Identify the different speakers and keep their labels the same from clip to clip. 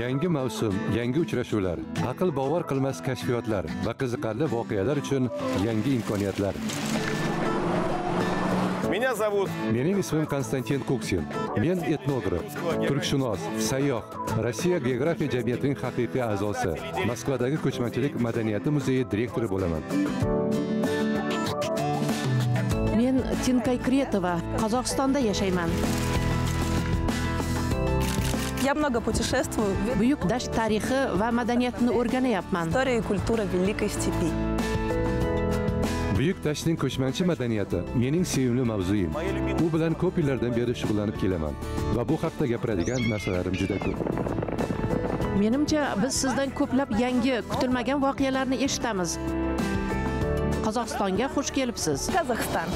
Speaker 1: yangi mavsum yangi uchrashuvlar aql bovar qilmas kashfiyotlar va qiziqarli voqealar uchun yangi imkoniyatlar.
Speaker 2: Меня зовут...
Speaker 1: mening ismim konstantin kuksin. Men etnograf turkshunos sayyoh rossiya geografiya jamiyatining haqiqiy a'zosi moskvadagi ko'chmanchilik madaniyati muzeyi direktori bo'laman.
Speaker 3: Men tinkay kretova qozog'istonda yashayman
Speaker 4: Я много путешествую,
Speaker 3: buyuk dasht tarixi va madaniyatini o'rganyapman
Speaker 4: историю и культуру Великой Степи.
Speaker 1: buyuk dashtning ko'chmanchi madaniyati mening sevimli mavzuyim. U bilan ko'p yillardan beri shug'ullanib kelaman va bu haqda gapiradigan narsalarim juda ko'p.
Speaker 3: Menimcha biz sizdan ko'plab yangi kutilmagan voqealarni eshitamiz. Qozog'istonga xush kelibsiz.
Speaker 4: Казахстан.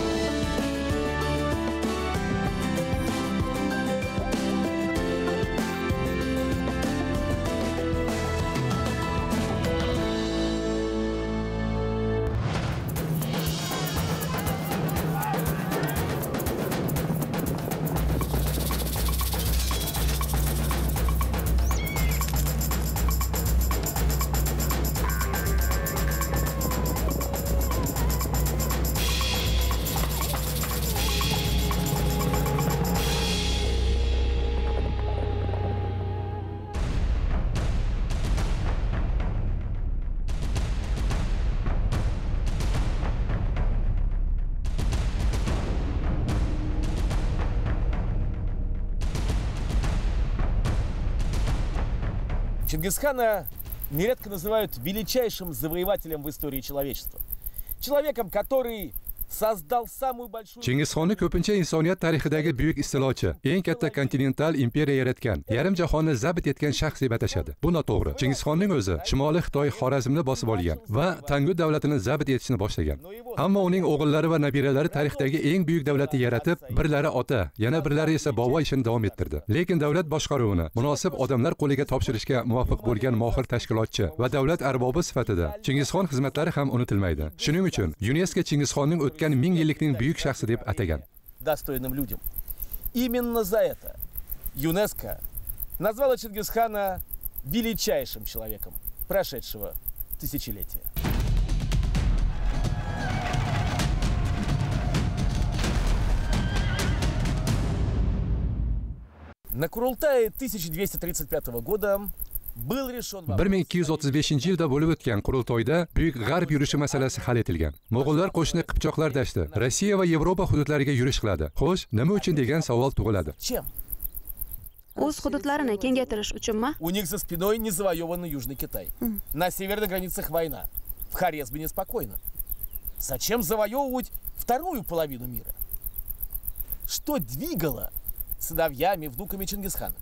Speaker 2: Чингисхана нередко называют величайшим завоевателем в истории человечества. Человеком, который.
Speaker 1: Chingizxonni ko'pincha insoniyat tarixidagi buyuk istilochi eng katta kontinental imperiya yaratgan yarim jahonni zabt etgan shaxs deb atashadi bu noto'g'ri. Chingizxonning o'zi shimoliy xitoy xorazmni bosib olgan va tangu davlatini zabt etishni boshlagan. Ammo uning o'g'illari va nabiralari tarixdagi eng buyuk davlatni yaratib birlari ota yana birlari esa bobo ishini davom ettirdi. Lekin davlat boshqaruvini munosib odamlar qo'liga topshirishga muvaffaq bo'lgan mohir tashkilotchi va davlat arbobi sifatida chingizxon xizmatlari ham unutilmaydi. Shuning uchun yunesko chingizxonning o'tgan ming yillikning buyuk shaxsi deb atagan
Speaker 2: достойным людям. Именно за это ЮНЕСКО назвала Чингисхана величайшим человеком прошедшего тысячелетия. На Курултае 1235 года
Speaker 1: 1235 yilda bo'lib o'tgan qurultoyda buyuk g'arb yurishi masalasi hal etilgan mo'g'ullar qo'shni qipchoqlar dashti rossiya va yevropa hududlariga yurish qiladi xo'sh nima uchun degan savol tug'iladi
Speaker 2: Чем?
Speaker 5: o'z hududlarini kengaytirish uchunmi
Speaker 2: У них за спиной незавоеванный Южный Китай. На северных границах война. В Хорезме неспокойно. Зачем завоевывать вторую половину мира? Что двигало сыновьями, внуками Чингисхана?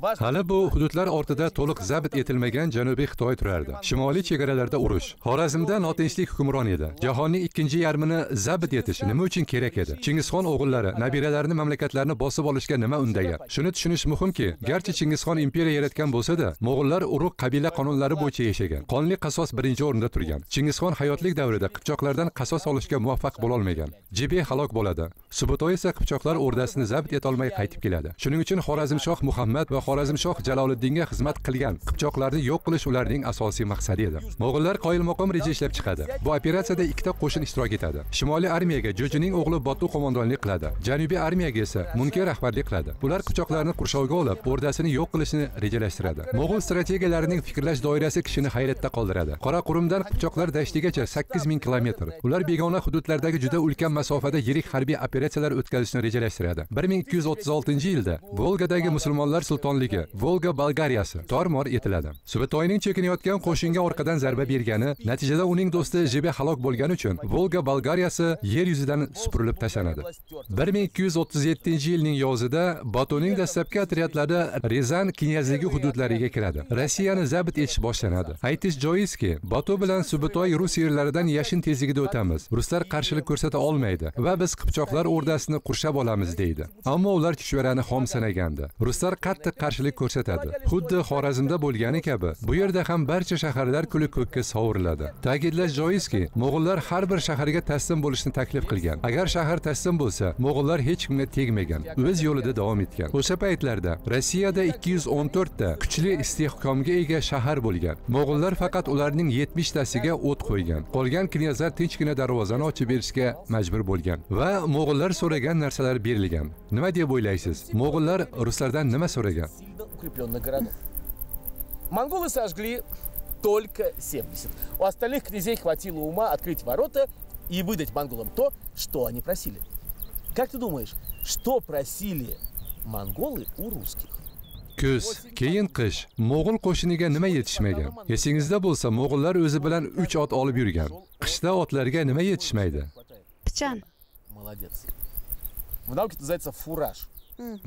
Speaker 1: Hali bu hududlar ortida to'liq zabt etilmagan janubiy xitoy turardi. Shimoliy chegaralarda urush. Xorazmda notinchlik hukmron edi. Jahonning ikkinchi yarmini zabt etish nima uchun kerak edi? Chingizxon o'g'illari nabiralarini mamlakatlarni bosib olishga nima undagan shuni tushunish muhimki garchi chingizxon imperiya yaratgan bo'lsa-da mo'g'ullar urug' qabila qonunlari bo'yicha yashagan. Qonli qasos birinchi o'rinda turgan. Chingizxon hayotlik davrida qipchoqlardan qasos olishga muvaffaq bo'lolmagan. Jibey halok bo'ladi. Subutoy esa qipchoqlar o'rdasini zabt etolmay qaytib keladi. Shuning uchun xorazmshoh muhammad va xorazmshoh jaloliddinga xizmat qilgan qipchoqlarni yo'q qilish ularning asosiy maqsadi edi. Mo'g'ullar qoyilmaqom reja ishlab chiqadi. Bu operatsiyada ikkita qo'shin ishtirok etadi. Shimoliy armiyaga jo'jining o'g'li botu qo'mondonlik qiladi. Janubiy armiyaga esa munke rahbarlik qiladi. Ular qipchoqlarni qurshovga olib o'rdasini yo'q qilishni rejalashtiradi. Mo'g'ul strategiyalarining fikrlash doirasi kishini hayratda qoldiradi. Qoraqurumdan qipchoqlar dashtigacha 8000 kilometr. Ular begona hududlardagi juda ulkan masofada yirik harbiy operatsiyalar o'tkazishni rejalashtiradi. 1236 yilda volgadagi musulmonlar sultonligi volga bolgariyasi tormor etiladi. Subatoyning chekinayotgan qo'shinga orqadan zarba bergani natijada uning do'sti jibe halok bo'lgani uchun volga bolgariyasi yer yuzidan supurilib tashlanadi. 1237 yilning yozida batuning dastlabki otryadlari rezan knyazligi hududlariga kiradi. Rossiyani zabt etish boshlanadi. Aytish joizki batu bilan subitoy rus yerlaridan yashin tezligida o'tamiz. Ruslar qarshilik ko'rsata olmaydi va biz qipchoqlar o'rdasini qurshab olamiz deydi. Ammo ular chuchvarani xom sanagandi. Ruslar qattiq qarshilik ko'rsatadi. Xuddi xorazmda bo'lgani kabi bu yerda ham barcha shaharlar kuli ko'kka sovuriladi ta'kidlash joizki mo'g'ullar har bir shaharga taslim bo'lishni taklif qilgan. Agar shahar taslim bo'lsa mo'g'ullar hech kimga tegmagan o'z yo'lida davom etgan. O'sha paytlarda rossiyada 214 ta kuchli istehkomga ega shahar bo'lgan. Mo'g'ullar faqat ularning 70 tasiga o't qo'ygan. Qolgan knyazlar tinchgina darvozani ochib berishga majbur bo'lgan. Va mo'g'ullar so'ragan narsalar berilgan nima deb o'ylaysiz mo'g'ullar ruslardan nima so'ragan.
Speaker 2: Монголы сожгли только 70. У остальных князей хватило ума открыть ворота и выдать монголам то, что они просили. Как ты думаешь, что просили монголы у русских?
Speaker 1: kuz keyin qish mo'g'ul qo'shiniga nima yetishmagan esingizda bo'lsa mo'g'ullar o'zi bilan 3 ot olib yurgan qishda otlarga nima yetishmaydi
Speaker 5: pichan
Speaker 2: Молодец. В науке это называется фураж.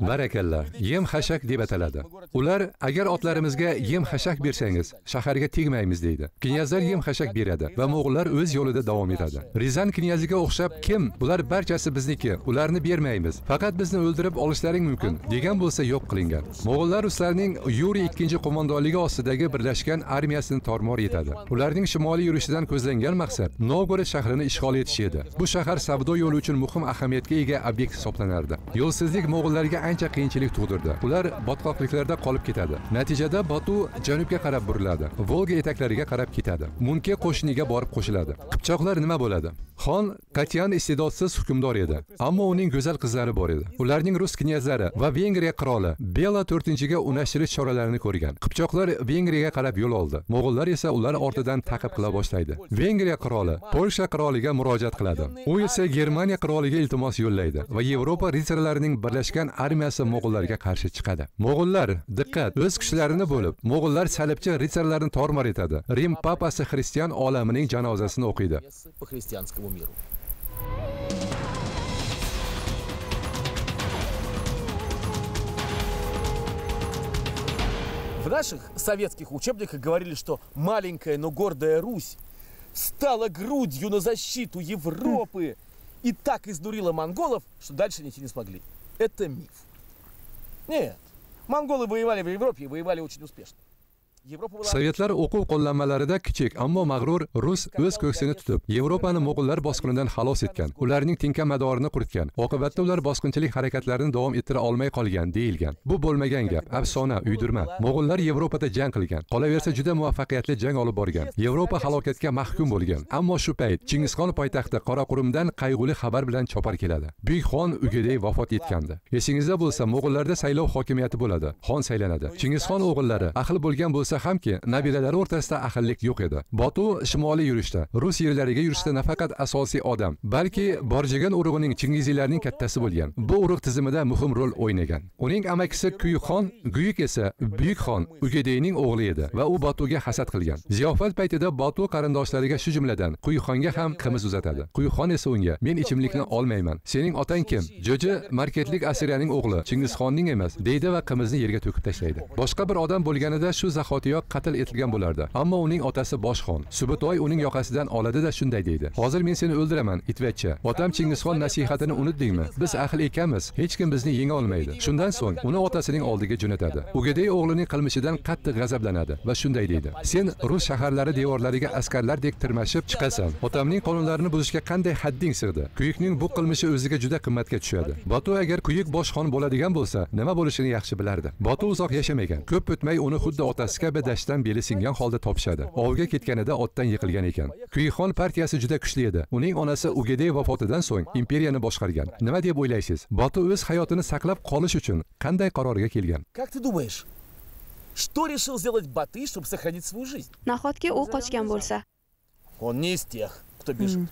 Speaker 1: Barakalla yem xashak deb ataladi. Ular agar otlarimizga yem xashak bersangiz shaharga tegmaymiz deydi. Knyazlar yem xashak beradi va mo'g'ullar o'z yo'lida davom etadi. Rizan knyaziga o'xshab kim? Bular barchasi bizniki ularni bermaymiz. Faqat bizni o'ldirib olishlaring mumkin degan bo'lsa yo'q qilingan. Mo'g'ullar ruslarning yuriy ikkinchi qo'mondonligi ostidagi birlashgan armiyasini tormor etadi. Ularning shimoliy yurishidan ko'zlangan maqsad novgorod shahrini ishg'ol etish edi. Bu shahar savdo yo'li uchun muhim ahamiyatga ega obyekt hisoblanardi. Yo'lsizlik ularga ancha qiyinchilik tug'dirdi. Ular botqoqliklarda qolib ketadi. Natijada botu janubga qarab buriladi. Volga etaklariga qarab ketadi. Munke qo'shiniga borib qo'shiladi. Qipchoqlar nima bo'ladi? Xon katyan iste'dodsiz hukmdor edi. Ammo uning go'zal qizlari bor edi. Ularning rus knyazlari va vengriya qiroli bela to'rtinchiga unashtirish choralarini ko'rgan. Qipchoqlar vengriyaga qarab yo'l oldi. Mo'g'ullar esa ular ortidan ta'qib qila boshlaydi. Vengriya qiroli polsha qiroliga murojaat qiladi. U esa germaniya qiroliga iltimos yo'llaydi va yevropa ritsarlarining birlashgan armiyasi mo'g'ullarga qarshi chiqadi mo'g'ullar diqqat o'z kuchlarini bo'lib mo'g'ullar salibchi ritsarlarni tormor etadi rim papasi xristian olamining janozasini o'qiydi
Speaker 2: по христианскому миру. В наших советских учебниках говорили, что маленькая, но гордая Русь стала грудью на защиту Европы и так изнурила монголов, что дальше не идти не смогли. Это миф. Нет, монголы воевали в Европе и воевали очень успешно.
Speaker 1: Sovetlar o'quv qo'llanmalarida kichik ammo mag'rur rus o'z ko'ksini tutib yevropani mo'g'ullar bosqinidan xalos etgan. Ularning tinka madorini quritgan. Oqibatda ular bosqinchilik harakatlarini davom ettira olmay qolgan deyilgan. Bu bo'lmagan gap. Afsona uydirma. Mo'g'ullar yevropada jang qilgan. Qolaversa juda muvaffaqiyatli jang olib borgan. Yevropa halokatga mahkum bo'lgan. Ammo shu payt chingizxon poytaxti qoraqurumdan qayg'uli xabar bilan chopar keladi. Buyuk xon ugedey vafot etgandi. Esingizda bo'lsa mo'g'ullarda saylov hokimiyati bo'ladi. Xon saylanadi. Chingizxon o'g'illari ahil bo'lgan bo'lsa hamki nabiralari o'rtasida ahillik yo'q edi. Botu shimoliy yurishda rus yerlariga yurishda nafaqat asosiy odam balki borjigan urug'ining chingiziylarning kattasi bo'lgan. Bu urug' tizimida muhim rol o'ynagan. Uning amakisi kuyuk xon guyuk esa buyuk xon ugedeyning o'g'li edi va u botuga hasad qilgan. Ziyofat paytida botu qarindoshlariga shu jumladan quyuxonga ham qimiz uzatadi. Quyuxon esa unga men ichimlikni olmayman. Sening otang kim? Jo'ja marketlik asiriyaning o'g'li chingizxonning emas deydi va qimizni yerga to'kib tashlaydi. Boshqa bir odam bo'lganida shu zahotiyoq qatl etilgan bo'lardi. Ammo uning otasi boshxon subutoy uning yoqasidan oladida shunday deydi. Hozir men seni o'ldiraman itvachcha otam chingizxon nasihatini unutdingmi? Biz ahil ekanmiz hech kim bizni yenga olmaydi. Shundan so'ng uni otasining oldiga jo'natadi. Ugedey o'g'lining qilmishidan qattiq g'azablanadi va shunday deydi. Sen rus shaharlari devorlariga askarlardek tirmashib chiqasan. Otamning qonunlarini buzishga qanday hadding sig'di? Kuyukning bu qilmishi o'ziga juda qimmatga tushadi. Botu agar kuyuk boshxon bo'ladigan bo'lsa nima bo'lishini yaxshi bilardi. Botu uzoq yashamagan ko'p o'tmay uni xuddi otasi kabi dashtdan beli singan holda topishadi. Ovga ketganida otdan yiqilgan ekan. Kuyuxon partiyasi juda kuchli edi. Uning onasi ugedey vafotidan so'ng imperiyani boshqargan. Nima deb o'ylaysiz? Botu o'z hayotini saqlab qolish uchun qanday qarorga kelgan?
Speaker 2: Как ты думаешь, что решил сделать Баты, чтобы сохранить свою жизнь?
Speaker 5: nahotki u qochgan bo'lsa
Speaker 2: Он не из тех, кто бежит.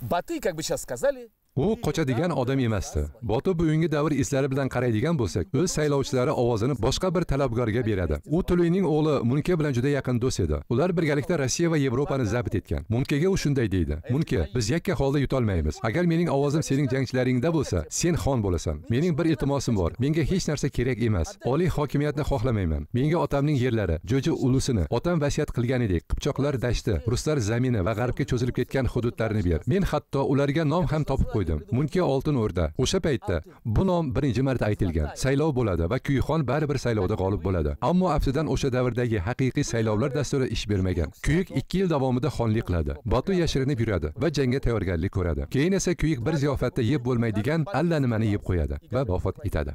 Speaker 2: Баты, как бы сейчас сказали,
Speaker 1: u qochadigan odam emasdi. Botu bugungi davr eslari bilan qaraydigan bo'lsak o'z saylovchilari ovozini boshqa bir talabgorga beradi. U tuluyning o'g'li munka bilan juda yaqin do'st edi. Ular birgalikda rossiya va yevropani zabt etgan. Munkaga u shunday deydi. Munka biz yakka holda yutolmaymiz. Agar mening ovozim sening jangchilaringda bo'lsa sen xon bo'lasan. Mening bir iltimosim bor. Menga hech narsa kerak emas. Oliy hokimiyatni xohlamayman. Menga otamning yerlari jo'ja ulusini otam vasiyat qilganidek qipchoqlar dashti ruslar zamini va g'arbga cho'zilib ketgan hududlarni ber. Men hatto ularga nom ham topib qo'ydim. Munka oltin o'rda. O'sha paytda bu nom birinchi marta aytilgan. Saylov bo'ladi va kuyxon baribir saylovda g'olib bo'ladi. Ammo aftidan o'sha davrdagi haqiqiy saylovlar dasturi ish bermagan. Kuyik ikki yil davomida xonlik qiladi. Batu yashirinib yuradi va jangga tayyorgarlik ko'radi. Keyin esa kuyik bir ziyofatda yeb bo'lmaydigan allanimani yeb qo'yadi va vafot etadi.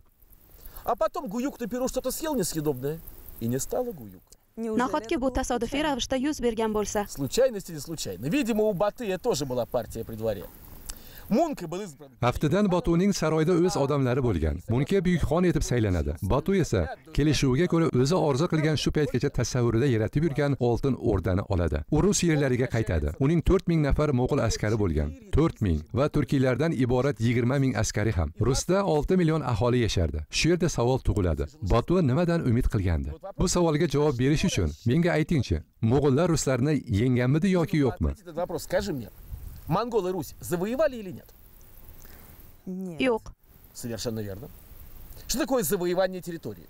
Speaker 2: А потом Гуюк на перу что-то съел несъедобное, и не стало Гуюка.
Speaker 5: nahotki bu tasodifiy ravishda yuz bergan bo'lsa
Speaker 2: Случайность или случайно? Видимо, у Батыя тоже была партия при дворе.
Speaker 1: Aftidan Batuning saroyda o'z odamlari bo'lgan. Munka buyukxon etib saylanadi. Batu esa kelishuviga ko'ra o'zi orzu qilgan shu paytgacha tasavvurida yaratib yurgan oltin o'rdani oladi. U rus yerlariga qaytadi. Uning 4000 nafar mo'g'ul askari bo'lgan. 4000 va turkiylardan iborat 20 ming askari ham. Rusda 6 million aholi yashardi. Shu yerda savol tug'iladi. Batu nimadan umid qilgandi? Bu savolga javob berish uchun menga aytingchi, mo'g'ullar ruslarni yenganmidi yoki yo'qmi?
Speaker 2: Монголы Русь завоевали или нет?
Speaker 4: Нет.
Speaker 5: yo'q
Speaker 2: Совершенно верно. Что такое завоевание территории?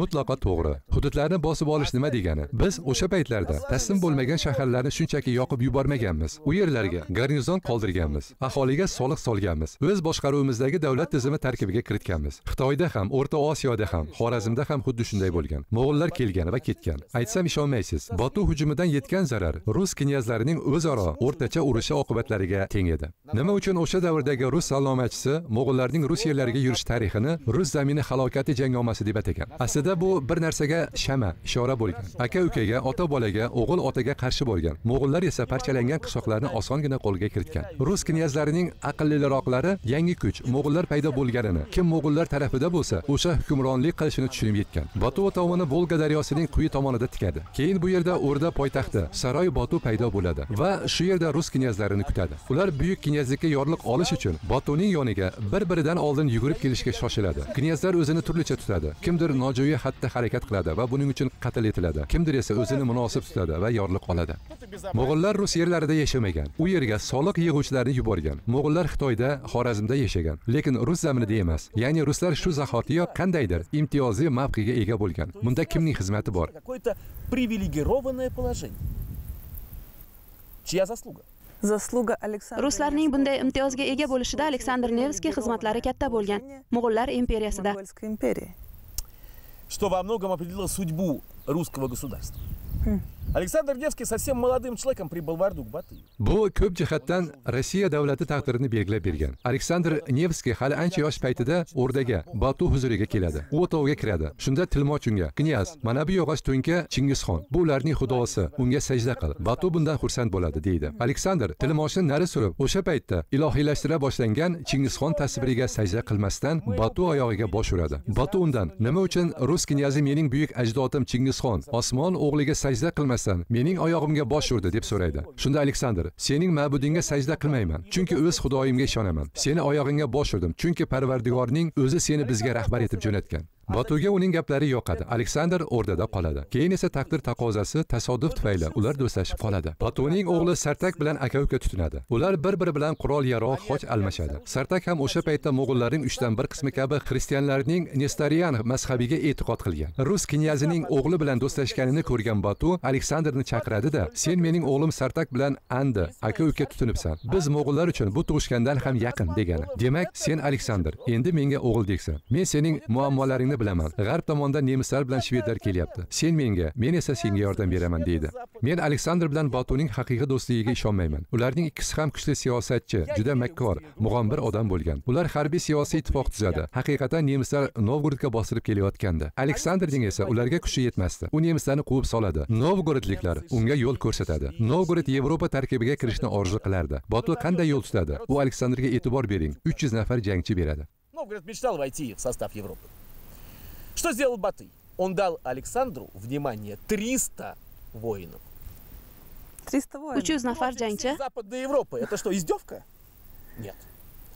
Speaker 1: Mutlaqo to'g'ri. Hududlarni bosib olish nima degani? Biz o'sha paytlarda taslim bo'lmagan shaharlarni shunchaki yoqib yubormaganmiz. U yerlarga garnizon qoldirganmiz. Aholiga soliq solganmiz. O'z boshqaruvimizdagi davlat tizimi tarkibiga kiritganmiz. Xitoyda ham o'rta osiyoda ham xorazmda ham xuddi shunday bo'lgan. Mo'g'ullar kelgan va ketgan. Aytsam ishonmaysiz. Botu hujumidan yetgan zarar rus knyazlarining o'zaro o'rtacha urushi oqibatlariga teng edi. Nima uchun o'sha davrdagi rus salomachisi mo'g'ullarning rus yerlariga yurish tarixini rus zamini halokati jangomasi deb atagan aslida bu bir narsaga shama ishora bo'lgan. Aka ukaga ota bolaga o'g'il otaga qarshi bo'lgan. Mo'g'ullar esa parchalangan qishloqlarni osongina qo'lga kiritgan. Rus knyazlarining aqlliroqlari yangi kuch mo'g'ullar paydo bo'lganini. Kim mo'g'ullar tarafida bo'lsa o'sha hukmronlik qilishini tushunib yetgan. Botuva tomoni volga daryosining quyi tomonida tikadi. Keyin bu yerda o'rda poytaxti saroy botu paydo bo'ladi va shu yerda rus knyazlarini kutadi. Ular buyuk knyazlikka yorliq olish uchun botuning yoniga bir biridan oldin yugurib kelishga shoshiladi. Knyazlar o'zini turlicha tutadi. Kimdir nojo'ya xatti harakat qiladi va buning uchun qatl etiladi. Kimdir esa o'zini munosib tutadi va yorliq oladi. Mo'g'ullar rus yerlarida yashamagan u yerga soliq yig'uvchilarni yuborgan. Mo'g'ullar xitoyda xorazmda yashagan. Lekin rus zaminida emas. Ya'ni ruslar shu zahotiyoq qandaydir imtiyozli mavqega ega bo'lgan. Bunda kimning xizmati bor?
Speaker 2: Какое-то привилегированное положение. Чья заслуга?
Speaker 4: Заслуга Александра
Speaker 5: ruslarning bunday imtiyozga ega bo'lishida aleksandr nevskiy xizmatlari katta bo'lgan mo'g'ullar imperiyasida.
Speaker 2: Что во многом определило судьбу русского государства. Александр Nevskiy совсем молодым человеком прибыл в Орду к Батыю.
Speaker 1: bu ko'p jihatdan rossiya davlati taqdirini belgilab bergan aleksandr nevskiy hali ancha yosh paytida o'rdaga batu huzuriga keladi u o'tovga kiradi shunda tilmoch unga knyaz mana bu yog'och to'nka chingizxon bu ularning xudosi unga sajda qil batu bundan xursand bo'ladi deydi aleksandr tilmochni nari surib o'sha paytda ilohiylashtira boshlangan chingizxon tasviriga sajda qilmasdan batu oyog'iga bosh uradi batu undan nima uchun rus knyazi mening buyuk ajdodim chingizxon osmon o'g'liga sajda qilasan mening oyog'imga bosh urdi deb so'raydi. Shunda aleksandr sening ma'budingga sajda qilmayman chunki o'z xudoyimga ishonaman. Seni oyog'ingga bosh urdim chunki parvardigorning o'zi seni bizga rahbar etib jo'natgan. Batuga uning gaplari yoqadi. Aleksandr o'rdada qoladi. Keyin esa taqdir taqozosi tasodif tufayli ular do'stlashib qoladi. Batuning o'g'li sartak bilan aka uka tutinadi. Ular bir biri bilan qurol yarog' xoch almashadi. Sartak ham o'sha paytda mo'g'ullarning uchdan bir qismi kabi xristianlarning nestorian mazhabiga e'tiqod qilgan. Rus knyazining o'g'li bilan do'stlashganini ko'rgan batu aleksandrni chaqiradida sen mening o'g'lim sartak bilan andi aka uka tutinibsan. Biz mo'g'ullar uchun bu tug'ishgandan ham yaqin degani. Demak sen aleksandr endi menga o'g'ildeksan men sening muammolaringni bilaman. G'arb tomondan nemislar bilan shvedlar kelyapti. Sen menga men esa senga yordam beraman deydi. Men aleksandr bilan botuning haqiqiy do'stligiga ishonmayman. Ularning ikkisi ham kuchli siyosatchi juda makkor mug'ombir odam bo'lgan. Ular harbiy siyosiy ittifoq tuzadi. Haqiqatan nemislar novgorodga bosilib kelayotgandi. Aleksandrning esa ularga kuchi yetmasdi. U nemislarni quvib soladi. Novgorodliklar unga yo'l ko'rsatadi. Novgorod yevropa tarkibiga kirishni orzu qilardi. Botu qanday yo'l tutadi? U aleksandrga e'tibor bering. 300 nafar jangchi beradi.
Speaker 2: Новгород мечтал войти в состав Европы. Что сделал Батый? Он дал Александру, внимание, 300 воинов.
Speaker 4: 300 воинов.
Speaker 5: 300 nafar jangchi
Speaker 2: Западная Европа, это что, издевка? Нет.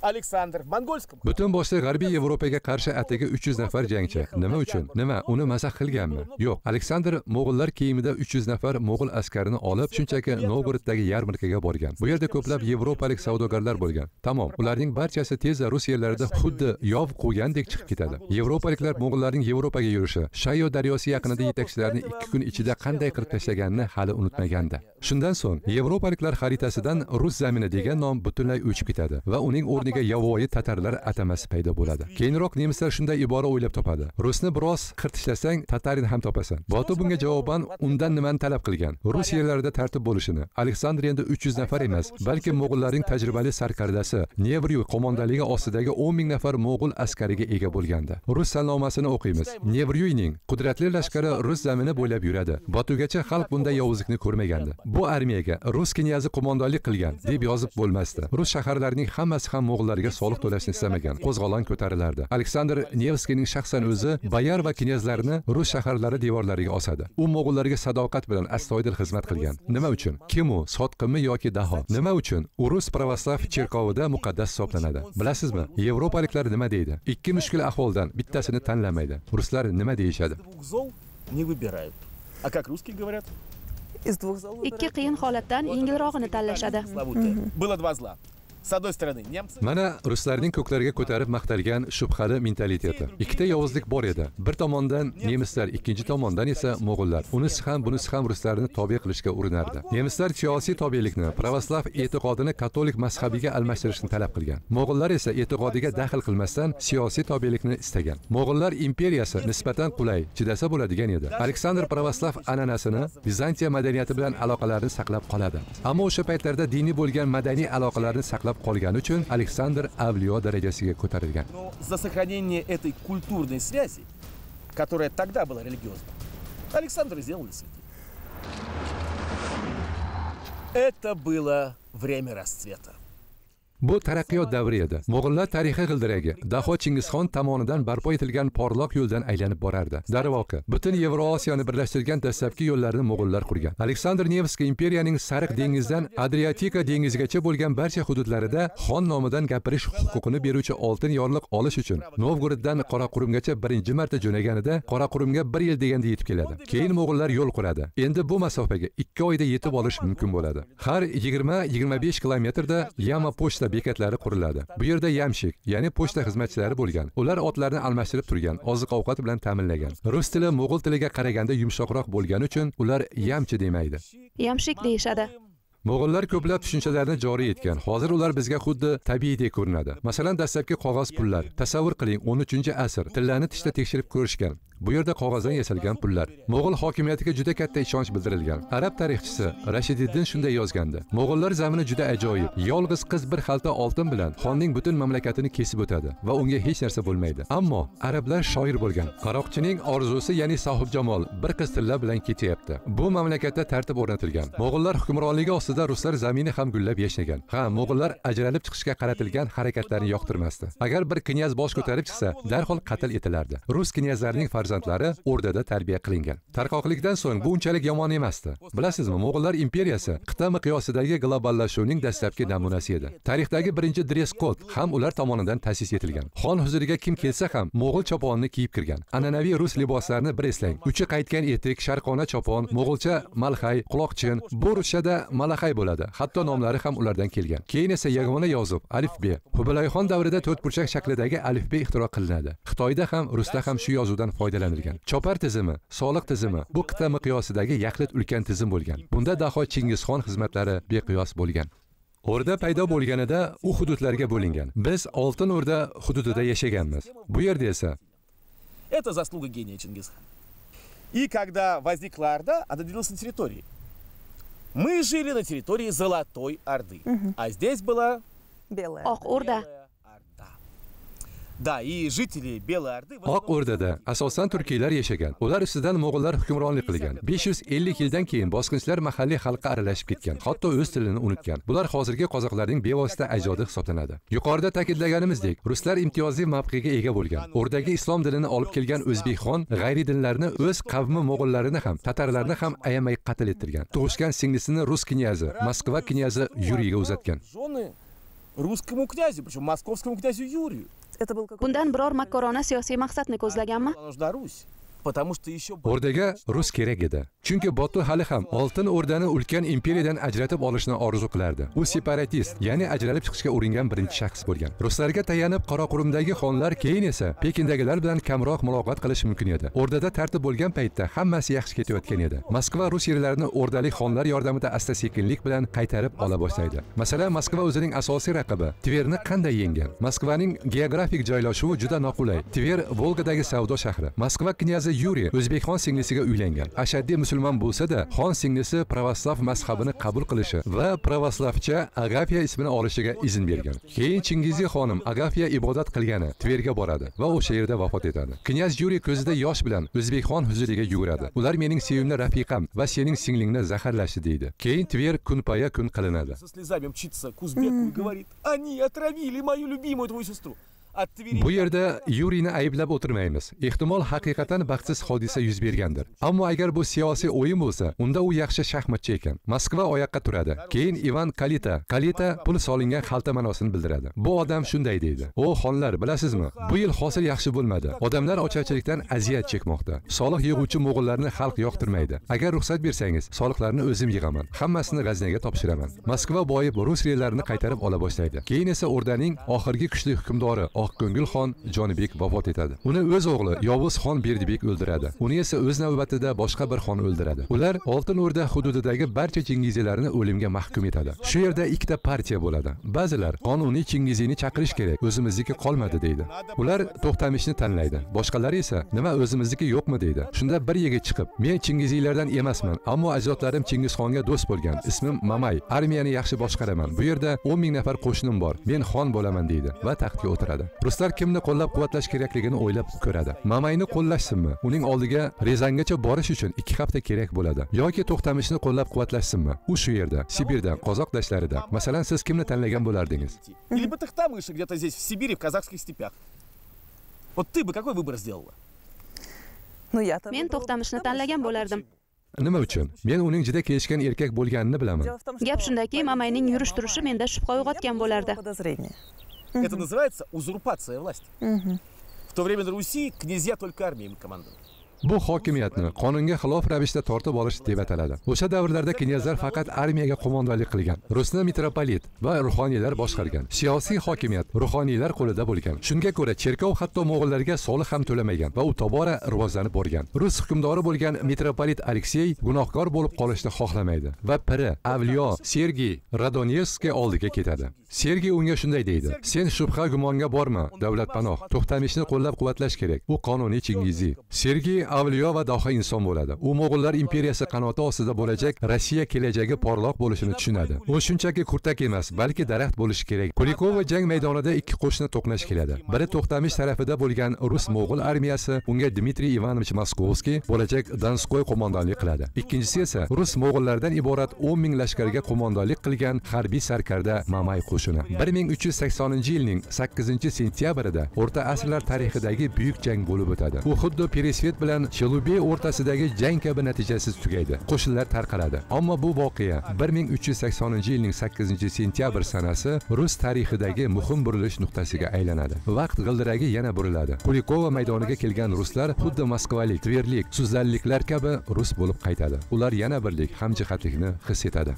Speaker 2: Aleksandr в
Speaker 1: butun boshli g'arbiy yevropaga qarshi atigi 300 nafar jangchi. Nima uchun? Nima? Uni mazax qilganmi? Yo'q. Aleksandr mo'g'ullar kiyimida 300 nafar mo'g'ul askarini olib shunchaki novgoroddagi yarmarkaga borgan. Bu yerda ko'plab yevropalik savdogarlar bo'lgan. Tamom ularning barchasi tezda rus yerlarida xuddi yov quvgandek chiqib ketadi. Yevropaliklar mo'g'ullarning yevropaga yurishi shayo daryosi yaqinida yetakchilarni 2 kun ichida qanday qilib tashlaganini hali unutmagandi. Shundan so'ng yevropaliklar xaritasidan rus zamini degan nom butunlay o'chib ketadi va uning o'rni o'rniga yovvoyi tatarlar atamasi paydo bo'ladi. Keyinroq nemislar shunday ibora o'ylab topadi. Rusni biroz qirtishlasang tatarin ham topasan. Botu bunga javoban undan nimani talab qilgan? Rus yerlarida tartib bo'lishini. Aleksandr endi 300 nafar emas balki mo'g'ullarning tajribali sarkardasi nevryu qo'mondonligi ostidagi 10 ming nafar mo'g'ul askariga ega bo'lgandi. Rus salnomasini o'qiymiz. Nevryuyning qudratli lashkari rus zamini bo'ylab yuradi. Botugacha xalq bunday yovuzlikni ko'rmagandi. Bu armiyaga rus knyazi qo'mondonlik qilgan deb yozib bo'lmasdi. Rus shaharlarining hammasi ham mo'g'ullarga soliq to'lashni istamagan qo'zg'olon ko'tarilardi. Aleksandr nevskiyning shaxsan o'zi boyar va knyazlarni rus shaharlari devorlariga osadi. U mo'g'ullarga sadoqat bilan astoydil xizmat qilgan. Nima uchun? Kim u? Sotqinmi yoki daho? Nima uchun? U rus pravoslav cherkovida muqaddas hisoblanadi. Bilasizmi yevropaliklar nima deydi? Ikki mushkul ahvoldan bittasini tanlamaydi. Ruslar nima deyishadi?
Speaker 2: Не выбирают. А как русские говорят?
Speaker 4: Из двух зол
Speaker 5: ikki qiyin holatdan yengilrog'ini tanlashadi.
Speaker 2: Было два зла. С одной стороны немцы,
Speaker 1: mana ruslarning ko'klariga ko'tarib maqtalgan shubhali mentaliteti. Ikkita yovuzlik bor edi. Bir tomondan nemislar ikkinchi tomondan esa mo'g'ullar. Unisi ham bunisi ham ruslarni tobe qilishga urinardi. Nemislar siyosiy tobelikni pravoslav e'tiqodini katolik mazhabiga almashtirishni talab qilgan. Mo'g'ullar esa e'tiqodiga daxl qilmasdan siyosiy tobelikni istagan. Mo'g'ullar imperiyasi nisbatan qulay chidasa bo'ladigan edi. Aleksandr pravoslav an'anasini vizantiya madaniyati bilan aloqalarini saqlab qoladi. Ammo o'sha paytlarda diniy bo'lgan madaniy aloqalarni saqlab qolgani uchun aleksandr avliyo darajasiga ko'tarilgan
Speaker 2: за сохранение этой культурной связи, которая тогда была религиозной, Александр сделали святым. Это было время расцвета.
Speaker 1: Bu taraqqiyot davri edi mo'g'ullar tarixi g'ildiragi daho chingizxon tomonidan barpo etilgan porloq yo'ldan aylanib borardi. Darvoqe butun yevroosiyoni birlashtirgan dastlabki yo'llarni mo'g'ullar qurgan. Aleksandr nevskiy imperiyaning sariq dengizdan adriatika dengizigacha bo'lgan barcha hududlarida xon nomidan gapirish huquqini beruvchi oltin yorliq olish uchun novgoroddan qoraqurumgacha birinchi marta jo'naganida qoraqurumga bir yil deganda yetib keladi. Keyin mo'g'ullar yo'l quradi. Endi bu masofaga ikki oyda yetib olish mumkin bo'ladi. Har 20-25 kilometrda yama pochta bekatlari quriladi. Bu yerda yamshik ya'ni pochta xizmatchilari bo'lgan. Ular otlarni almashtirib turgan oziq ovqat bilan ta'minlagan. Rus tili mo'g'ul tiliga qaraganda yumshoqroq bo'lgani uchun ular yamchi demaydi.
Speaker 5: Yamshik deyishadi.
Speaker 1: Mo'g'ullar ko'plab tushunchalarni joriy etgan. Hozir ular bizga xuddi tabiiydek ko'rinadi. Masalan dastlabki qog'oz pullar. Tasavvur qiling 13 asr. Tillarni tishda tekshirib ko'rishgan bu yerda qog'ozdan yasalgan pullar. Mo'g'ul hokimiyatiga juda katta ishonch bildirilgan. Arab tarixchisi rashididdin shunday yozgandi. Mo'g'ullar zamini juda ajoyib. Yolg'iz qiz bir xalta oltin bilan xonning butun mamlakatini kesib o'tadi va unga hech narsa bo'lmaydi. Ammo arablar shoir bo'lgan. Qaroqchining orzusi ya'ni sohibjamol bir qiz tilla bilan ketyapti. Bu mamlakatda tartib o'rnatilgan. Mo'g'ullar hukmronligi ostida ruslar zamini ham gullab yashnagan. Ha mo'g'ullar ajralib chiqishga qaratilgan harakatlarni yoqtirmasdi. Agar bir knyaz bosh ko'tarib chiqsa darhol qatl etilardi. Rus knyazlarining farzandlari o'rdada tarbiya qilingan. Tarqoqlikdan so'ng bu unchalik yomon emasdi. Bilasizmi mo'g'ullar imperiyasi qit'a miqyosidagi globallashuvning dastlabki namunasi edi. Tarixdagi birinchi dress kod ham ular tomonidan ta'sis etilgan. Xon huzuriga kim kelsa ham mo'g'ul choponini kiyib kirgan. An'anaviy rus liboslarini bir eslang. Uchi qaytgan etik sharqona chopon mo'g'ulcha malhay quloqchin bu ruschada malahay bo'ladi. Hatto nomlari ham ulardan kelgan. Keyin esa yagona yozuv alifbe hubilayxon davrida to'rtburchak shaklidagi alifbe ixtiro qilinadi. Xitoyda ham rusda ham shu yozuvdan foydalanilgan. Chopar tizimi soliq tizimi bu qit'a miqyosidagi yaxlit ulkan tizim bo'lgan bunda daho chingizxon xizmatlari beqiyos bo'lgan o'rda paydo bo'lganida u hududlarga bo'lingan biz oltin o'rda hududida yashaganmiz bu yerda esa
Speaker 2: Это заслуга гения Чингисхана. И когда возникла Орда, она делилась на территории. Мы жили на территории Золотой Орды. А здесь была
Speaker 4: Белая.
Speaker 5: oq o'rda
Speaker 2: Белая Орда. Да, и жители Белой Орды...
Speaker 1: oq o'rdada asosan turkiylar yashagan. Ular ustidan mo'g'ullar hukmronlik qilgan. 550 yildan keyin bosqinchilar mahalliy xalqqa aralashib ketgan hatto o'z tilini unutgan. Bular hozirgi qozoqlarning bevosita ajodi hisoblanadi. Yuqorida ta'kidlaganimizdek ruslar imtiyozli mavqega ega bo'lgan. O'rdagi islom dinini olib kelgan o'zbekxon g'ayridinlarni o'z qavmi mo'g'ullarini ham tatarlarni ham ayamay qatl ettirgan. Tug'ishgan singlisini rus knyazi moskva knyazi yuriyga uzatgan.
Speaker 2: Жены русскому князю, причем московскому князю Юрию.
Speaker 5: Bundan biror makkorona siyosiy maqsadni ko'zlaganmi
Speaker 1: O'rdaga rus kerak edi. Chunki botu hali ham oltin o'rdani ulkan imperiyadan ajratib olishni orzu qilardi. U separatist ya'ni ajralib chiqishga uringan birinchi shaxs bo'lgan. Ruslarga tayanib qoraqurumdagi xonlar keyin esa pekindagilar bilan kamroq muloqot qilish mumkin edi. O'rdada tartib bo'lgan paytda hammasi yaxshi ketayotgan edi. Moskva rus yerlarini o'rdalik xonlar yordamida asta sekinlik bilan qaytarib ola boshlaydi. Masalan moskva o'zining asosiy raqibi tverni qanday yengan? Moskvaning geografik joylashuvi juda noqulay. Tver volgadagi savdo shahri. Moskva knyazi qizi yuriy o'zbekxon singlisiga uylangan. Ashaddiy musulmon bo'lsa-da xon singlisi pravoslav mazhabini qabul qilishi va pravoslavcha agafiya ismini olishiga izn bergan. Keyin chingizli xonim agafiya ibodat qilgani tverga boradi va o'sha yerda vafot etadi. Knyaz yuriy ko'zida yosh bilan o'zbekxon huzuriga yuguradi. Ular mening sevimli rafiqam va sening singlingni zaharlashdi deydi. Keyin tver kunpaya kun qilinadi.
Speaker 2: Со слезами мчится к узбеку и говорит, они отравили мою любимую твою сестру.
Speaker 1: Bu yerda yuriyni ayblab o'tirmaymiz. Ehtimol haqiqatan baxtsiz hodisa yuz bergandir. Ammo agar bu siyosiy o'yin bo'lsa unda u yaxshi shaxmatchi ekan. Moskva oyoqqa turadi. Keyin ivan kalita. Kalita pul solingan xalta ma'nosini bildiradi. Bu odam shunday deydi. O xonlar bilasizmi? Bu yil hosil yaxshi bo'lmadi. Odamlar ocharchilikdan aziyat chekmoqda. Soliq yig'uvchi mo'g'ullarni xalq yoqtirmaydi. Agar ruxsat bersangiz soliqlarni o'zim yig'aman. Hammasini g'aznaga topshiraman. Moskva boyib rus yerlarini qaytarib ola boshlaydi. Keyin esa o'rdaning oxirgi kuchli hukmdori Ah, oqko'ngil xon jonibek vafot etadi. Uni o'z o'g'li yovuz xon berdibek o'ldiradi. Uni esa o'z navbatida boshqa bir xon o'ldiradi. Ular oltin o'rda hududidagi barcha chingizilarni o'limga mahkum etadi. Shu yerda ikkita partiya bo'ladi. Ba'zilar qonuniy chingiziyni chaqirish kerak o'zimizniki qolmadi deydi. Ular to'xtamishni tanlaydi. Boshqalari esa nima o'zimizniki yo'qmi? deydi. Shunda bir yigit chiqib men chingiziylardan emasman ammo ajdodlarim chingizxonga do'st bo'lgan. Ismim mamay. Armiyani yaxshi boshqaraman. Bu yerda 10 ming nafar qo'shnim bor. Men xon bo'laman deydi va taxtga o'tiradi. Ruslar kimni qo'llab quvvatlash kerakligini o'ylab ko'radi. Mamayni qo'llashsinmi? Uning oldiga rezangacha borish uchun ikki hafta kerak bo'ladi. Yoki to'xtamishni qo'llab quvvatlashsinmi? U shu yerda sibirda qozoq dashlarida. Masalan siz kimni tanlagan bo'lardingiz?
Speaker 2: Или бы Тахтамыша где-то здесь, в Сибири, в казахских степях. Вот ты бы какой выбор сделала?
Speaker 5: Men to'xtamishni tanlagan bo'lardim
Speaker 1: nima uchun? Men uning juda kelishgan erkak bo'lganini bilaman.
Speaker 5: Gap shundaki mamayning yurish turishi menda shubha uyg'otgan bo'lardi
Speaker 2: Это называется узурпация власти. В то время на Руси князья только армиями командовали.
Speaker 1: Bu hokimiyatni qonunga xilof ravishda tortib olish deb ataladi. O'sha davrlarda knyazlar faqat armiyaga qo'mondonlik qilgan rusni mitropolit va ruhoniylar boshqargan. Siyosiy hokimiyat ruhoniylar qo'lida bo'lgan. Shunga ko'ra cherkov hatto mo'g'illarga soliq ham to'lamagan va u tobora rivojlanib borgan. Rus hukmdori bo'lgan mitropolit aleksey gunohkor bo'lib qolishni xohlamaydi va piri avliyo sergiy radonevskiy oldiga ketadi. Sergiy unga shunday deydi sen shubha gumonga borma davlatpanoh to'xtamishni qo'llab quvvatlash kerak. U qonuniy chingiziy sergiy avliyo va doha inson bo'ladi. U mo'g'ullar imperiyasi qanoti ostida bo'lajak rossiya kelajagi porloq bo'lishini tushunadi. U shunchaki kurtak emas balki daraxt bo'lishi kerak. Kulikova jang maydonida ikki qo'shni to'qnash keladi. Biri to'xtamish tarafida bo'lgan rus mo'g'ul armiyasi unga dmitriy ivanovich moskovskiy bo'lajak donskoy qo'mondonlik qiladi. Ikkinchisi esa rus mo'g'ullardan iborat 10 ming lashkarga qo'mondonlik qilgan harbiy sarkarda mamay qo'shini. 1380 yilning 8 sentyabrida o'rta asrlar tarixidagi buyuk jang bo'lib o'tadi. U xuddi peresvet bilan shelubey o'rtasidagi jang kabi natijasiz tugaydi qo'shinlar tarqaladi. Ammo bu voqea 1380 yilning 8 sentyabr sanasi rus tarixidagi muhim burilish nuqtasiga aylanadi. Vaqt g'ildiragi yana buriladi. Kulikova maydoniga kelgan ruslar xuddi moskvalik tverlik suzlanliklar kabi rus bo'lib qaytadi. Ular yana birlik hamjihatlikni his etadi.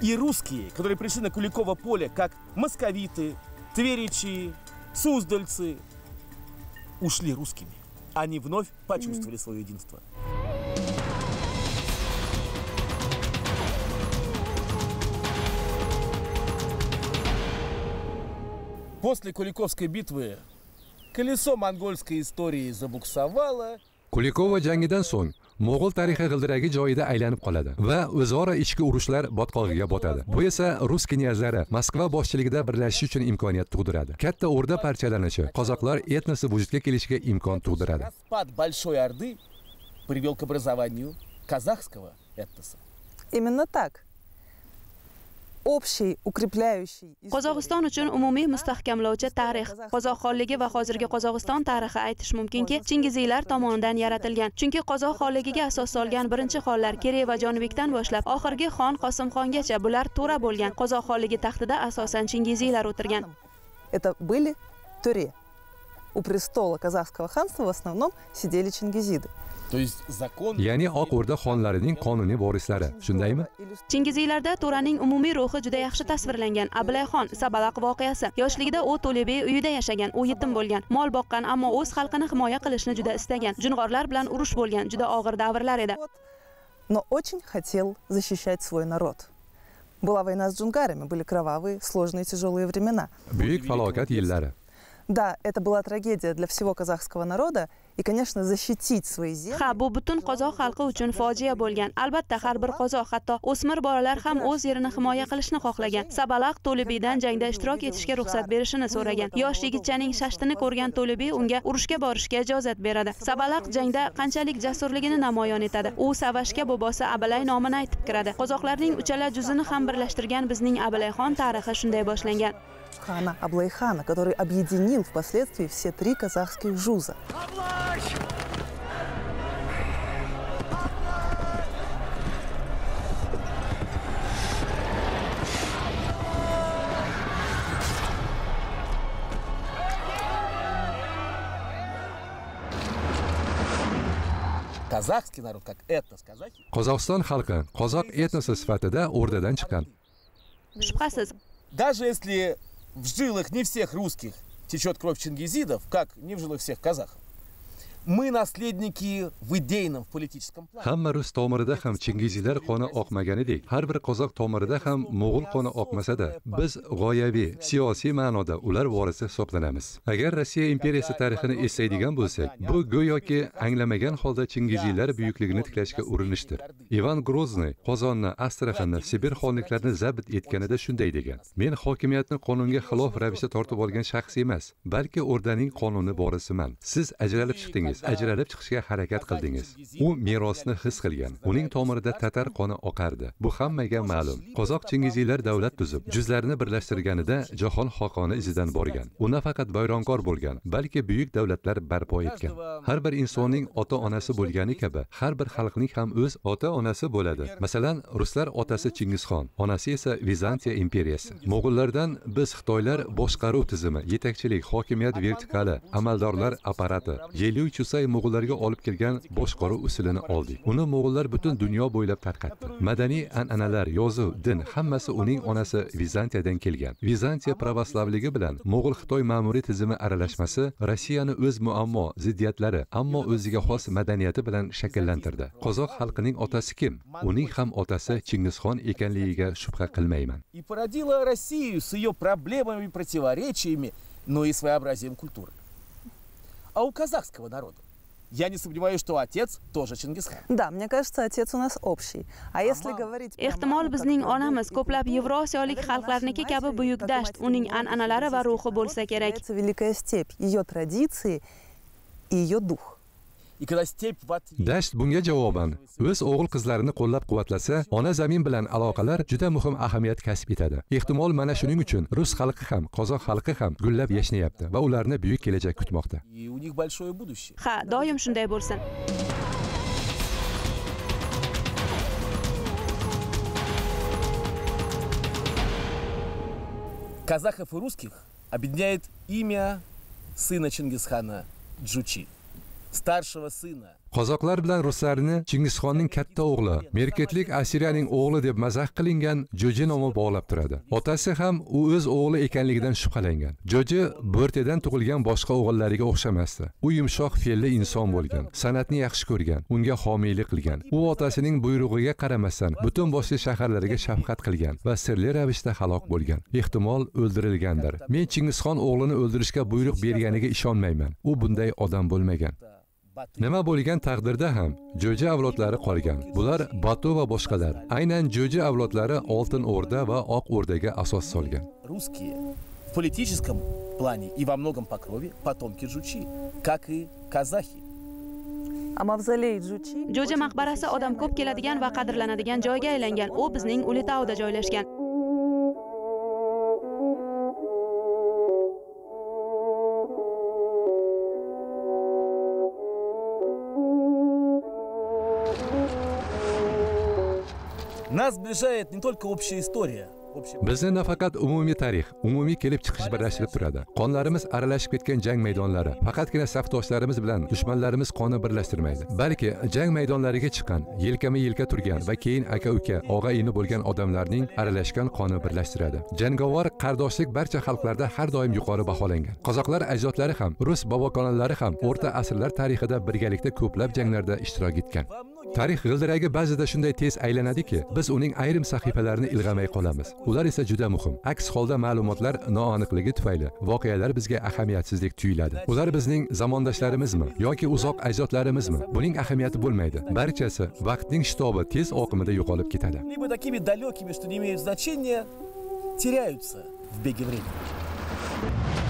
Speaker 2: И русские, которые пришли на Куликово поле, как московиты, тверичи, суздальцы, ушли русскими. Они вновь почувствовали свое единство. После Куликовской битвы колесо монгольской истории забуксовало,
Speaker 1: kulikova jangidan so'ng mo'g'ul tarixi g'ildiragi joyida aylanib qoladi va o'zaro ichki urushlar botqog'iga botadi bu esa rus knyazlari moskva boshchiligida birlashish uchun imkoniyat tug'diradi katta o'rda parchalanishi qozoqlar etnosi vujudga kelishiga imkon tug'diradi
Speaker 2: распад Большой Орды привел к образованию казахского этноса.
Speaker 4: Именно так. Общий укрепляющий.
Speaker 5: qozog'iston uchun umumiy mustahkamlovchi tarix qozoq xonligi va hozirgi qozog'iston tarixi aytish mumkinki chingiziylar tomonidan yaratilgan chunki qozoq xonligiga asos solgan birinchi xonlar kerey va jonibekdan boshlab oxirgi xon qosimxongacha bular to'ra bo'lgan qozoq xonligi taxtida asosan chingiziylar o'tirgan
Speaker 4: Это были туре. У престола казахского ханства в основном сидели чингизиды.
Speaker 2: То есть закон...
Speaker 1: ya'ni oq o'rda xonlarining qonuniy vorislari shundaymi
Speaker 5: chingiziylarda to'raning umumiy ruhi juda yaxshi tasvirlangan ablayxon sabalaq voqeasi yoshligida u to'lebey uyida yashagan. U yetim bo'lgan. Mol boqqan ammo o'z xalqini himoya qilishni juda istagan. Jung'orlar bilan urush bo'lgan. Juda og'ir davrlar edi.
Speaker 4: Но очень хотел защищать свой народ. Была война с джунгарами, были кровавые, сложные, тяжелые времена.
Speaker 1: buyuk falokat yillari
Speaker 4: Да, это была трагедия для всего казахского народа. И, конечно, защитить свои земли...
Speaker 5: ha bu butun qozoq xalqi uchun fojia bo'lgan albatta har bir qozoq hatto o'smir bolalar ham o'z yerini himoya qilishni xohlagan. Sabalaq to'lebiydan jangda ishtirok etishga ruxsat berishini so'ragan. Yosh yigitchaning shashtini ko'rgan to'lebiy unga urushga borishga ijozat beradi. Sabalaq jangda qanchalik jasurligini namoyon etadi? U savashga bobosi abalay nomini aytib kiradi. Qozoqlarning uchala juzini ham birlashtirgan bizning abalayxon tarixi shunday boshlangan
Speaker 4: хана Аблайхана, который объединил впоследствии все три казахских жуза.
Speaker 2: Казахский народ, как этнос казахи,
Speaker 1: qozog'iston xalqi qozoq etnosi sifatida o'rdadan chiqqan
Speaker 5: shubhasiz
Speaker 2: даже если в жилах не всех русских течет кровь чингизидов, как не в жилах всех казахов, мы наследники в идейном, в политическом плане.
Speaker 1: hamma rus tomirida ham chingiziylar qoni oqmaganidek har bir qozoq tomirida ham mo'g'ul qoni oqmasada biz g'oyaviy siyosiy ma'noda ular vorisi hisoblanamiz. Agar rossiya imperiyasi tarixini eslaydigan bo'lsak bu go'yoki anglamagan holda chingiziylar buyukligini tiklashga urinishdir. Ivan grozniy qozonni astraxanni sibir xonliklarini zabt etganida shunday degan men hokimiyatni qonunga xilof ravishda tortib olgan shaxs emas balki o'rdaning qonuni vorisiman siz ajralib chiqdingiz. Ajralib chiqishga harakat qildingiz. U merosni his qilgan uning tomirida tatar qoni oqardi. Bu hammaga ma'lum. Qozoq chingiziylar davlat tuzib juzlarini birlashtirganida jahon xoqoni izidan borgan. U nafaqat vayronkor bo'lgan balki buyuk davlatlar barpo etgan. Har bir insonning ota onasi bo'lgani kabi har bir xalqning ham o'z ota onasi bo'ladi. Masalan ruslar otasi chingizxon onasi esa vizantiya imperiyasi. Mo'g'ullardan biz xitoylar boshqaruv tizimi yetakchilik hokimiyat vertikali amaldorlar apparati yelyu chusay mo'g'ullarga olib kelgan boshqaruv usulini oldik. Uni mo'g'ullar butun dunyo bo'ylab tarqatdi. Madaniy an'analar yozuv din hammasi uning onasi vizantiyadan kelgan. Vizantiya pravoslavligi bilan mo'g'ul xitoy ma'muriy tizimi aralashmasi rossiyani o'z muammo ziddiyatlari ammo o'ziga xos madaniyati bilan shakllantirdi. Qozoq xalqining otasi kim? Uning ham otasi chingizxon ekanligiga shubha qilmayman.
Speaker 2: И породила Россию с ее проблемами, противоречиями, но и своеобразием культуры. А у казахского народа, я не сомневаюсь, что отец тоже Чингисхан.
Speaker 4: Да, мне кажется, отец у нас общий. А если говорить...
Speaker 5: ehtimol bizning onamiz ko'plab
Speaker 4: Петрович,
Speaker 5: yevroosiyolik xalqlarniki kabi buyuk dasht uning an'analari va ruhi bo'lsa kerak
Speaker 4: Великая степь, ее традиции и ее дух.
Speaker 1: Dasht bunga javoban. O'z o'g'il qizlarini qo'llab quvvatlasa ona zamin bilan aloqalar juda muhim ahamiyat kasb etadi. Ehtimol mana shuning uchun rus xalqi ham qozoq xalqi ham gullab yashnayapti va ularni buyuk kelajak kutmoqda.
Speaker 5: Ha doim shunday bo'lsin
Speaker 2: Казахов и русских объединяет имя сына Чингисхана Джучи, старшего сына.
Speaker 1: qozoqlar bilan ruslarni chingizxonning katta o'g'li merketlik asiriyaning o'g'li deb mazax qilingan jo'ji nomi bog'lab turadi. Otasi ham u o'z o'g'li ekanligidan shubhalangan. Jo'ji bo'rtadan tug'ilgan boshqa o'g'illariga o'xshamasdi. U yumshoq fe'lli inson bo'lgan san'atni yaxshi ko'rgan unga homiylik qilgan. U otasining buyrug'iga qaramasdan butun boshli shaharlarga shafqat qilgan va sirli ravishda halok bo'lgan. Ehtimol o'ldirilgandir. Men chingizxon o'g'lini o'ldirishga buyruq berganiga ishonmayman. U bunday odam bo'lmagan. Nima bo'lgan taqdirda ham jo'ja avlodlari qolgan. Bular batu va boshqalar. Aynan jo'ja avlodlari oltin o'rda va oq o'rdaga asos solgan.
Speaker 2: Русские в политическом плане и во многом по крови потомки Джучи, как и казахи.
Speaker 5: Jo'ja maqbarasi odam ko'p keladigan va qadrlanadigan joyga aylangan. U bizning ulitaoda joylashgan
Speaker 2: Нас сближает не только общая история,
Speaker 1: bizni nafaqat umumiy tarix umumiy kelib chiqish birlashtirib turadi. Qonlarimiz aralashib ketgan jang maydonlari. Faqatgina safdoshlarimiz bilan dushmanlarimiz qoni birlashtirmaydi. Balki jang maydonlariga chiqqan yelkama yelka turgan va keyin aka uka og'a ini bo'lgan odamlarning aralashgan qoni birlashtiradi. Jangovar qardoshlik barcha xalqlarda har doim yuqori baholangan. Qozoqlar ajdodlari ham rus bobokonalari ham o'rta asrlar tarixida birgalikda ko'plab janglarda ishtirok etgan tarix g'ildiragi ba'zida shunday tez aylanadiki biz uning ayrim sahifalarini ilg'amay qolamiz. Ular esa juda muhim. Aks holda ma'lumotlar noaniqligi tufayli voqealar bizga ahamiyatsizdek tuyuladi. Ular bizning zamondoshlarimizmi yoki uzoq ajdodlarimizmi? Buning ahamiyati bo'lmaydi. Barchasi vaqtning shitobi tez oqimida yo'qolib ketadi.
Speaker 2: Либо такими далекими, что не имеют значения, теряются в беге времени.